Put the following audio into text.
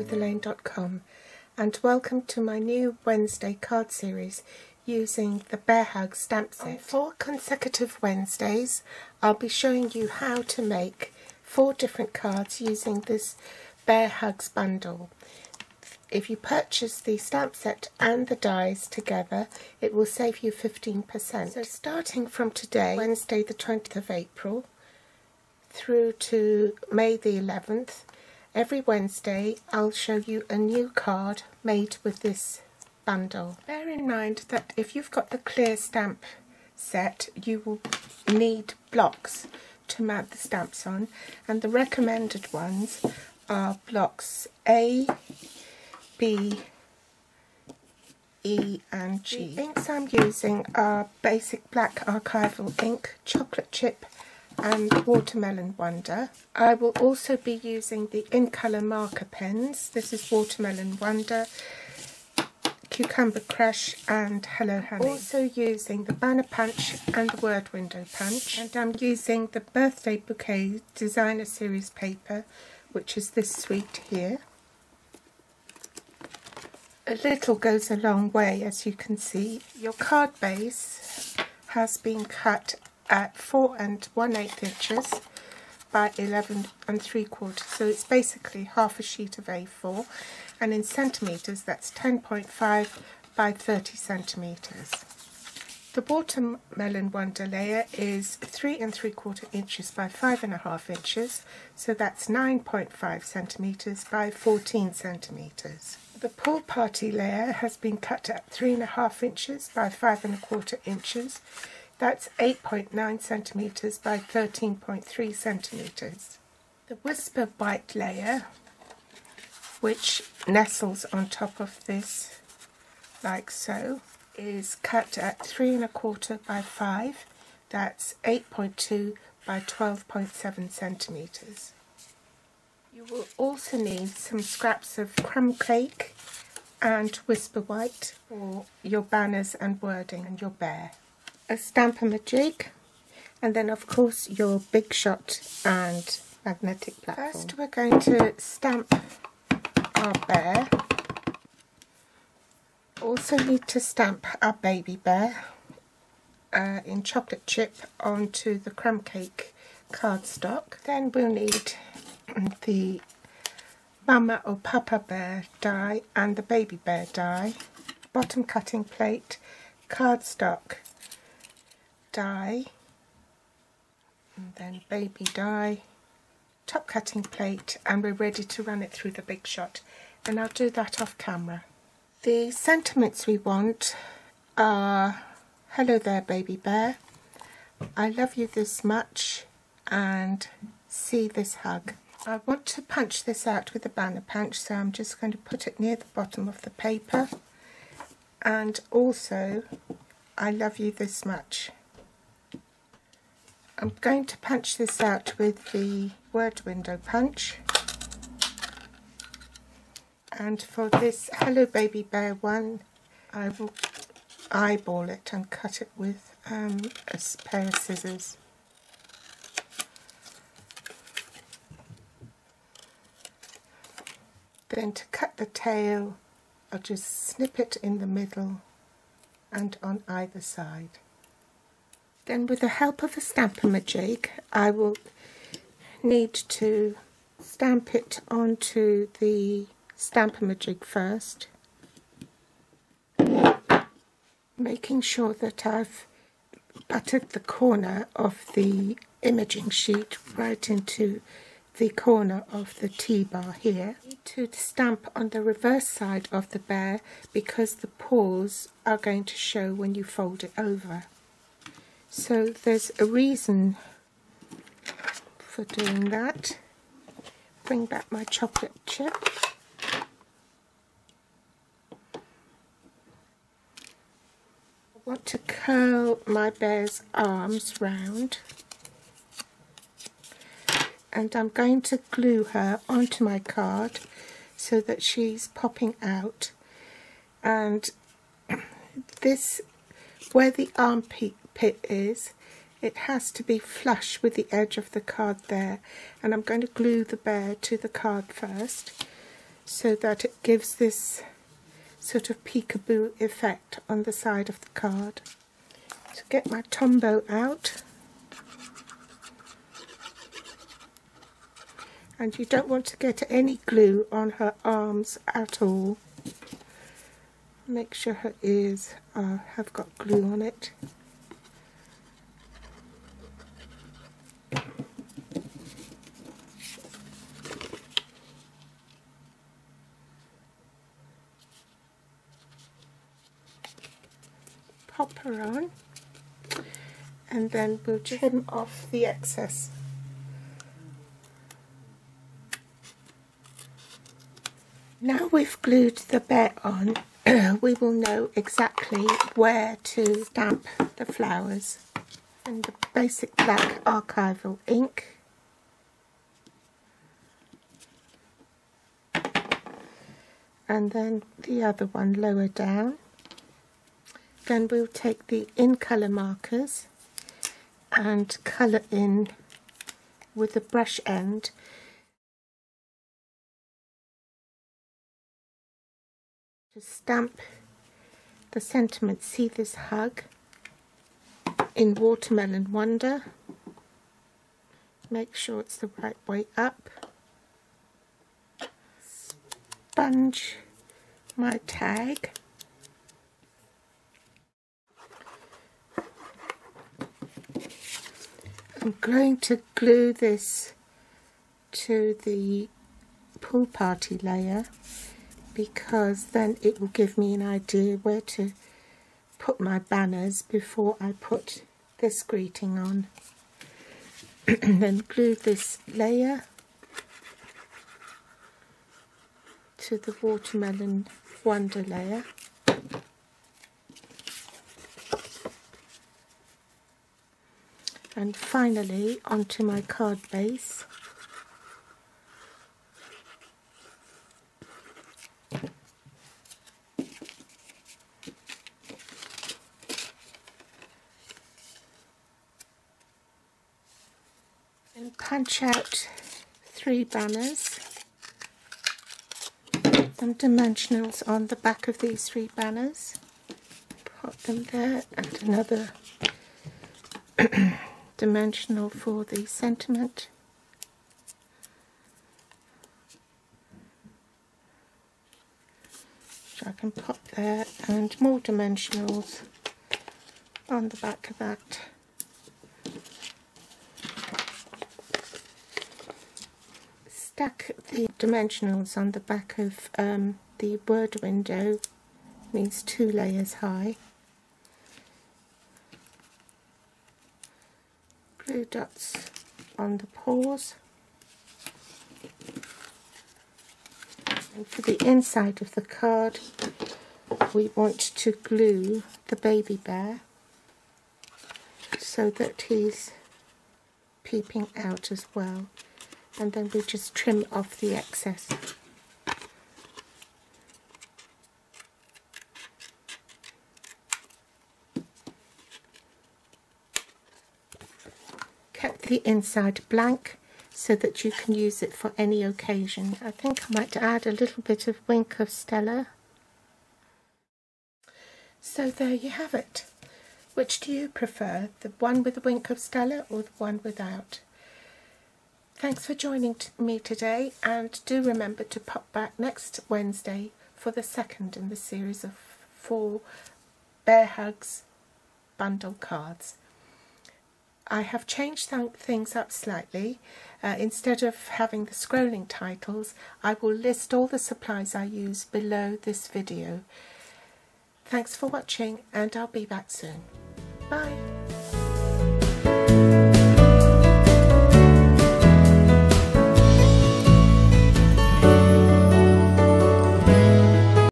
withelaine.com and welcome to my new Wednesday card series using the Bear Hug stamp set. On four consecutive Wednesdays I'll be showing you how to make four different cards using this Bear Hugs bundle. If you purchase the stamp set and the dies together it will save you 15%. So starting from today, Wednesday the 20th of April, through to May the 11th, every Wednesday I'll show you a new card made with this bundle. Bear in mind that if you've got the clear stamp set you will need blocks to mount the stamps on and the recommended ones are blocks A, B, E and G. The inks I'm using are basic black archival ink, chocolate chip and Watermelon Wonder. I will also be using the in colour marker pens. This is Watermelon Wonder, Cucumber Crush and Hello Honey. Also using the Banner Punch and the Word Window Punch. And I'm using the Birthday Bouquet Designer Series paper, which is this suite here. A little goes a long way, as you can see. Your card base has been cut at 4 and 1 8 inches by 11 and 3 quarters so it's basically half a sheet of A4 and in centimetres that's 10.5 by 30 centimetres. The watermelon wonder layer is 3 and 3 quarter inches by 5 and a half inches so that's 9.5 centimetres by 14 centimetres. The pool party layer has been cut at 3 and a half inches by 5 and a quarter inches that's 8.9 centimetres by 13.3 centimetres. The Whisper White layer, which nestles on top of this like so, is cut at 3 and a quarter by 5. That's 8.2 by 12.7 centimetres. You will also need some scraps of crumb cake and Whisper White for your banners and wording and your bear a Stamp-A-Majig, and then of course your Big Shot and magnetic platform. First we're going to stamp our bear. Also need to stamp our baby bear uh, in chocolate chip onto the crumb cake cardstock. Then we'll need the Mama or Papa Bear die and the Baby Bear die, bottom cutting plate, cardstock die, and then baby die, top cutting plate, and we're ready to run it through the big shot. And I'll do that off camera. The sentiments we want are, hello there baby bear, I love you this much, and see this hug. I want to punch this out with a banner punch, so I'm just going to put it near the bottom of the paper. And also, I love you this much. I'm going to punch this out with the word window punch and for this Hello Baby Bear one I will eyeball it and cut it with um, a pair of scissors. Then to cut the tail I'll just snip it in the middle and on either side. Then with the help of a Stamp-A-Majig, I will need to stamp it onto the Stamp-A-Majig first, making sure that I've buttered the corner of the imaging sheet right into the corner of the T-bar here. To stamp on the reverse side of the bear because the paws are going to show when you fold it over. So there's a reason for doing that. Bring back my chocolate chip. I want to curl my bear's arms round and I'm going to glue her onto my card so that she's popping out and this where the armpit pit is, it has to be flush with the edge of the card there. And I'm going to glue the bear to the card first. so that it gives this sort of peekaboo effect on the side of the card. To get my Tombow out, and you don't want to get any glue on her arms at all. Make sure her ears have got glue on it. On and then we'll trim off the excess. Now we've glued the bear on, we will know exactly where to stamp the flowers. And the basic black archival ink. And then the other one lower down. Then we'll take the in colour markers and colour in with the brush end. To stamp the sentiment see this hug in watermelon wonder. Make sure it's the right way up. Sponge my tag I'm going to glue this to the pool party layer because then it will give me an idea where to put my banners before I put this greeting on. then glue this layer to the watermelon wonder layer. And finally onto my card base. And punch out three banners. And dimensionals on the back of these three banners. Put them there and another dimensional for the sentiment. So I can pop there and more dimensionals on the back of that. Stack the dimensionals on the back of um, the word window means two layers high. Glue dots on the paws and for the inside of the card we want to glue the baby bear so that he's peeping out as well. And then we just trim off the excess the inside blank so that you can use it for any occasion. I think I might add a little bit of Wink of Stella. So there you have it. Which do you prefer, the one with the Wink of Stella or the one without? Thanks for joining me today and do remember to pop back next Wednesday for the second in the series of four Bear Hugs bundle cards. I have changed th things up slightly. Uh, instead of having the scrolling titles, I will list all the supplies I use below this video. Thanks for watching and I'll be back soon. Bye!